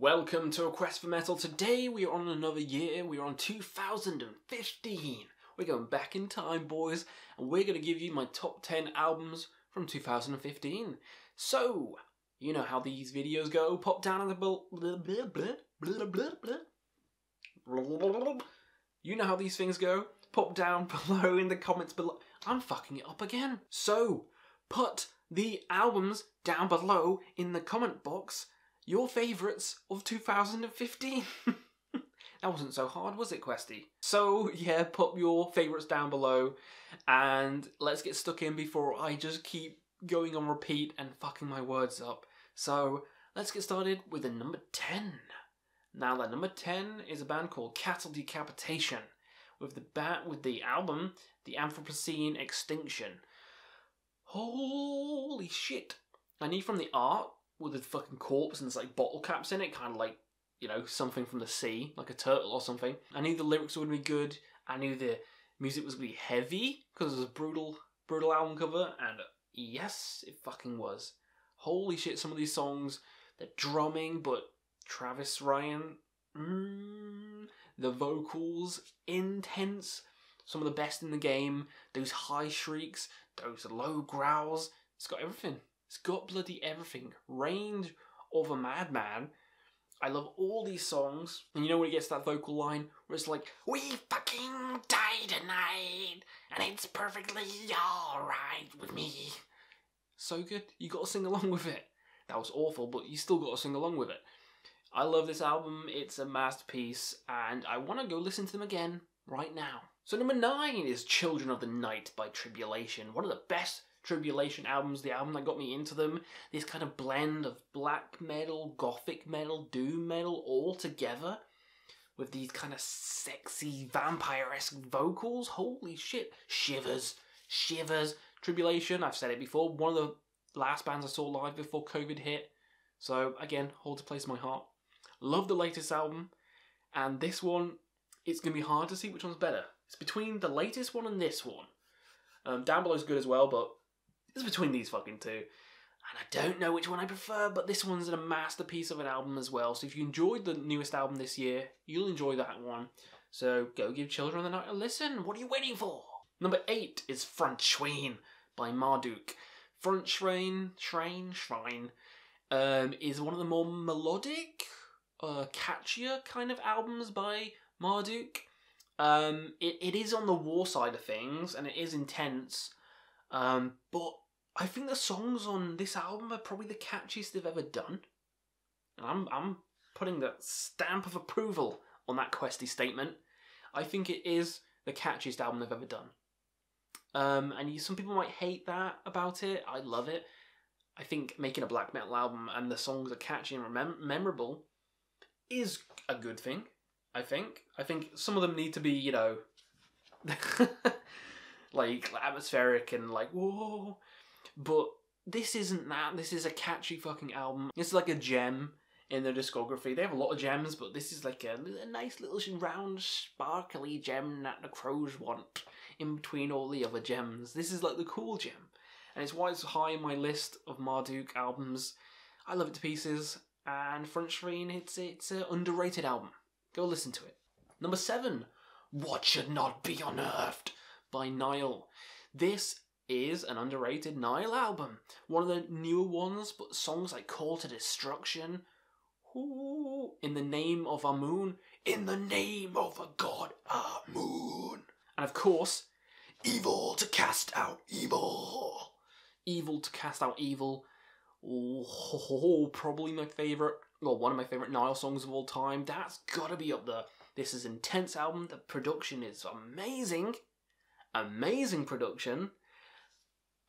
Welcome to A Quest for Metal. Today we are on another year. We are on 2015. We're going back in time, boys, and we're going to give you my top 10 albums from 2015. So, you know how these videos go. Pop down in the. You know how these things go. Pop down below in the comments below. I'm fucking it up again. So, put the albums down below in the comment box. Your favourites of 2015. that wasn't so hard, was it, Questy? So, yeah, put your favourites down below and let's get stuck in before I just keep going on repeat and fucking my words up. So, let's get started with the number 10. Now, the number 10 is a band called Cattle Decapitation with the bat with the album The Anthropocene Extinction. Holy shit. I need from the art with the fucking corpse and there's like bottle caps in it, kind of like, you know, something from the sea, like a turtle or something. I knew the lyrics to be good. I knew the music was to be heavy because it was a brutal, brutal album cover. And yes, it fucking was. Holy shit, some of these songs, they're drumming, but Travis Ryan, mm, the vocals, intense. Some of the best in the game. Those high shrieks, those low growls. It's got everything. It's got bloody everything. Range of a madman. I love all these songs. And you know when he gets that vocal line where it's like, We fucking die tonight, and it's perfectly alright with me. So good. You gotta sing along with it. That was awful, but you still gotta sing along with it. I love this album. It's a masterpiece, and I want to go listen to them again right now. So number nine is Children of the Night by Tribulation. One of the best Tribulation albums, the album that got me into them. This kind of blend of black metal, gothic metal, doom metal all together with these kind of sexy vampire-esque vocals. Holy shit. Shivers. Shivers. Tribulation, I've said it before, one of the last bands I saw live before COVID hit. So again, holds a place in my heart. Love the latest album, and this one, it's going to be hard to see which one's better. It's between the latest one and this one. Um, down below is good as well, but it's between these fucking two. And I don't know which one I prefer, but this one's a masterpiece of an album as well. So if you enjoyed the newest album this year, you'll enjoy that one. So go give Children of the Night a listen. What are you waiting for? Number eight is Frontschwein by Marduk. Frontschwein, Schrein, Shrine, um, is one of the more melodic, uh, catchier kind of albums by Marduk. Um, it, it is on the war side of things, and it is intense, um, but I think the songs on this album are probably the catchiest they've ever done. And I'm, I'm putting the stamp of approval on that Questy statement. I think it is the catchiest album they've ever done. Um, and you, some people might hate that about it. I love it. I think making a black metal album and the songs are catchy and remem- memorable is a good thing. I think. I think some of them need to be, you know, like atmospheric and like whoa, but this isn't that. This is a catchy fucking album. It's like a gem in their discography. They have a lot of gems, but this is like a, a nice little round, sparkly gem that the crows want in between all the other gems. This is like the cool gem and it's why it's high in my list of Marduk albums. I love it to pieces, and Front Screen, it's it's an underrated album. Go listen to it. Number seven, What Should Not Be Unearthed by Nile. This is an underrated Nile album, one of the newer ones, but songs like Call to Destruction, Ooh, In the Name of Amun, In the Name of a God Amun, and of course, Evil to Cast Out Evil evil to cast out evil. Oh, probably my favorite, well, one of my favorite Nile songs of all time. That's gotta be up there. This is intense album. The production is amazing, amazing production.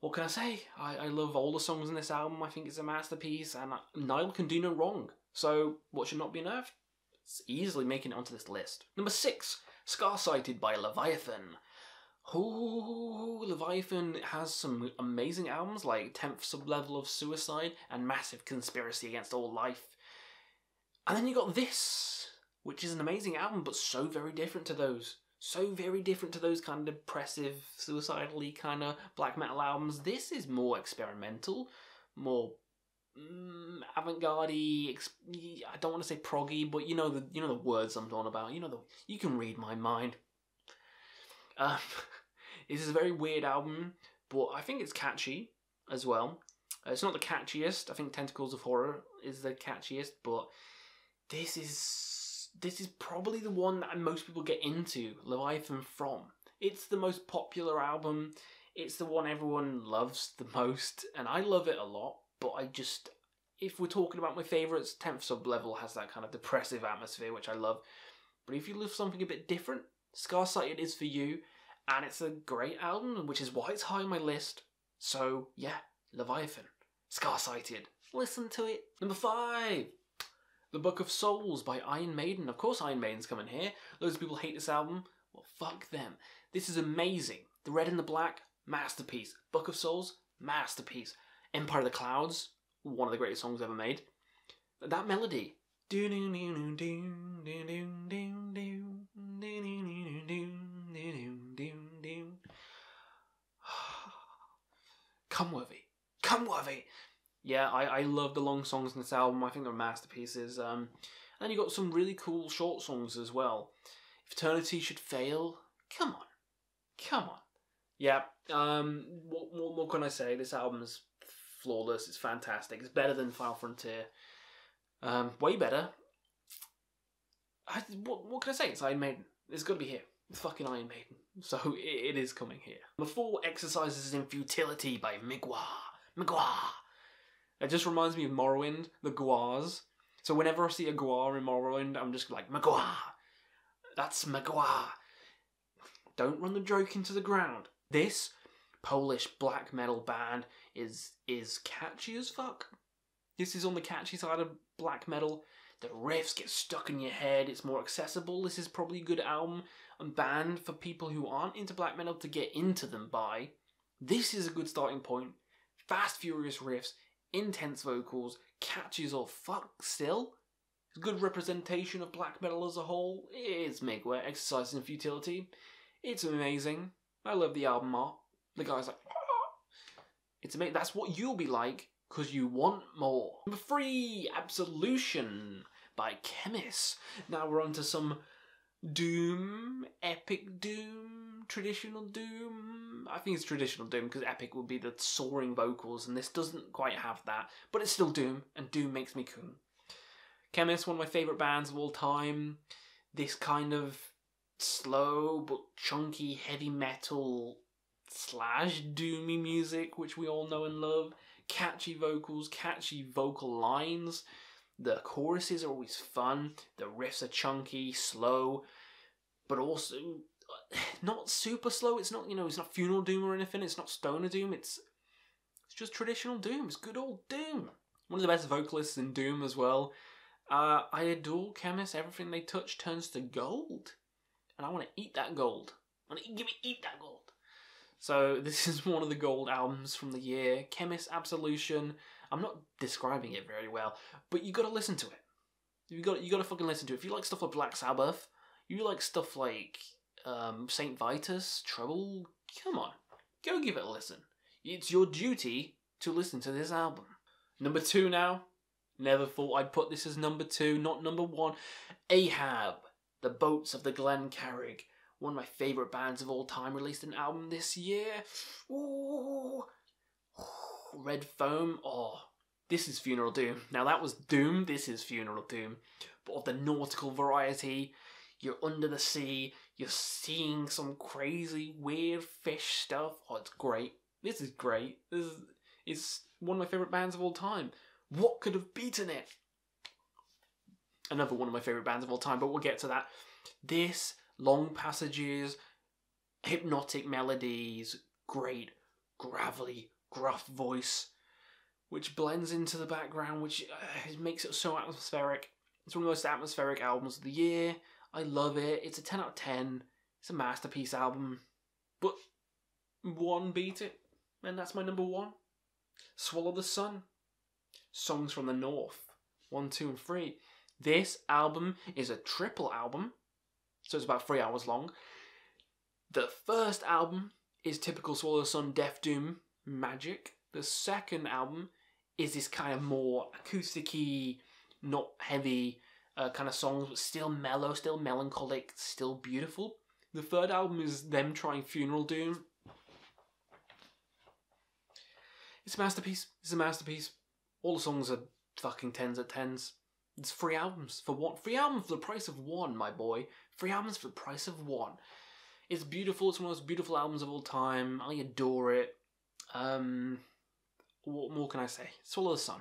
What can I say? I, I love all the songs in this album. I think it's a masterpiece, and Nile can do no wrong. So, what should not be unearthed? It's easily making it onto this list. Number six, Scar Sighted by Leviathan. Oh, Leviathan has some amazing albums like 10th Sublevel of Suicide and Massive Conspiracy Against All Life. And then you got this, which is an amazing album, but so very different to those. So very different to those kind of depressive, suicidally kind of black metal albums. This is more experimental, more mm, avant-garde I don't want to say proggy, but you know the you know the words I'm talking about. You know the you can read my mind. Um, this is a very weird album, but I think it's catchy as well. Uh, it's not the catchiest. I think Tentacles of Whorror is the catchiest, but this is this is probably the one that most people get into Leviathan from. It's the most popular album. It's the one everyone loves the most, and I love it a lot. But I just, if we're talking about my favourites, 10th Sub Level has that kind of depressive atmosphere, which I love. But if you love something a bit different, Scar-Sighted is for you, and it's a great album, which is why it's high on my list. So, yeah, Leviathan. Scar-Sighted. Listen to it. Number five. The Book of Souls by Iron Maiden. Of course Iron Maiden's coming here. Loads of people hate this album. Well, fuck them. This is amazing. The Red and the Black, masterpiece. Book of Souls, masterpiece. Empire of the Clouds, one of the greatest songs ever made. That melody. Come worthy. Come worthy yeah, I, I love the long songs in this album. I think they're masterpieces. Um, and you got some really cool short songs as well. If Eternity Should Fail, come on. Come on. Yeah, um, what, what more can I say? This album's flawless. It's fantastic. It's better than Final Frontier. Um, way better. I, what, what can I say? It's Iron Maiden. It's got to be here. It's fucking Iron Maiden. So it, it is coming here. Before Exercises in Futility by Mgła. Mgła. It just reminds me of Morrowind, the Guars. So whenever I see a Guar in Morrowind, I'm just like, Magua! That's Magua! Don't run the joke into the ground. This Polish black metal band is is catchy as fuck. This is on the catchy side of black metal. The riffs get stuck in your head. It's more accessible. This is probably a good album and band for people who aren't into black metal to get into them by. This is a good starting point. Fast, furious riffs intense vocals, catches all fuck still. Good representation of black metal as a whole. It's Mgła, Exercising in Futility. It's amazing. I love the album art. The guy's like, ah. it's amazing. That's what you'll be like because you want more. Number three, Absolution by Khemmis. Now we're on to some Doom, Epic Doom, Traditional Doom. I think it's Traditional Doom because Epic would be the soaring vocals, and this doesn't quite have that, but it's still Doom, and Doom makes me cool. Khemmis, one of my favourite bands of all time. This kind of slow but chunky heavy metal slash doomy music, which we all know and love. Catchy vocals, catchy vocal lines the choruses are always fun. The riffs are chunky, slow, but also not super slow. It's not you know it's not funeral doom or anything. It's not stoner doom. It's it's just traditional doom. It's good old doom. One of the best vocalists in doom as well. Uh, I adore Khemmis. Everything they touch turns to gold, and I want to eat that gold. I want to give me eat that gold. So this is one of the gold albums from the year. Khemmis Absolution. I'm not describing it very well, but you got to listen to it. You got you got to fucking listen to it. If you like stuff like Black Sabbath, you like stuff like um, Saint Vitus, Trouble. Come on, go give it a listen. It's your duty to listen to this album. Number two now. Never thought I'd put this as number two, not number one. Ahab, The Boats of the Glen Carrig. One of my favourite bands of all time released an album this year. Ooh, Red Foam. Oh, this is Funeral Doom. Now that was Doom, this is Funeral Doom. But of the nautical variety, you're under the sea, you're seeing some crazy weird fish stuff. Oh, it's great. This is great. This is it's one of my favourite bands of all time. What could have beaten it? Another one of my favourite bands of all time, but we'll get to that. This, long passages, hypnotic melodies, great, gravelly, gruff voice, which blends into the background, which uh, makes it so atmospheric. It's one of the most atmospheric albums of the year. I love it. It's a 10 out of 10. It's a masterpiece album. But one beat it, and that's my number one. Swallow the Sun. Songs from the North. One, two, and three. This album is a triple album, so it's about three hours long. The first album is typical Swallow the Sun Death Doom magic. The second album is this kind of more acousticy, not heavy uh, kind of songs, but still mellow, still melancholic, still beautiful. The third album is them trying Funeral Doom. It's a masterpiece. It's a masterpiece. All the songs are fucking tens at tens. It's free albums for one. Free album for the price of one, my boy. Free albums for the price of one. It's beautiful. It's one of the most beautiful albums of all time. I adore it. Um, what more can I say? Swallow the Sun.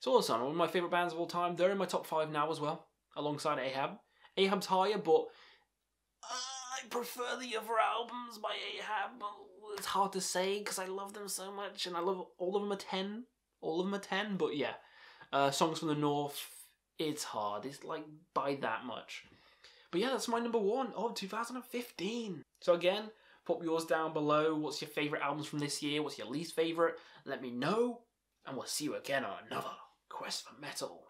Swallow the Sun, one of my favourite bands of all time. They're in my top five now as well, alongside Ahab. Ahab's higher, but uh, I prefer the other albums by Ahab. It's hard to say because I love them so much, and I love all of them a 10. All of them a 10, but yeah. Uh, Songs from the North, it's hard. It's like by that much. But yeah, that's my number one of 2015. So again, pop yours down below. What's your favourite albums from this year? What's your least favourite? Let me know. And we'll see you again on another Quest for Metal.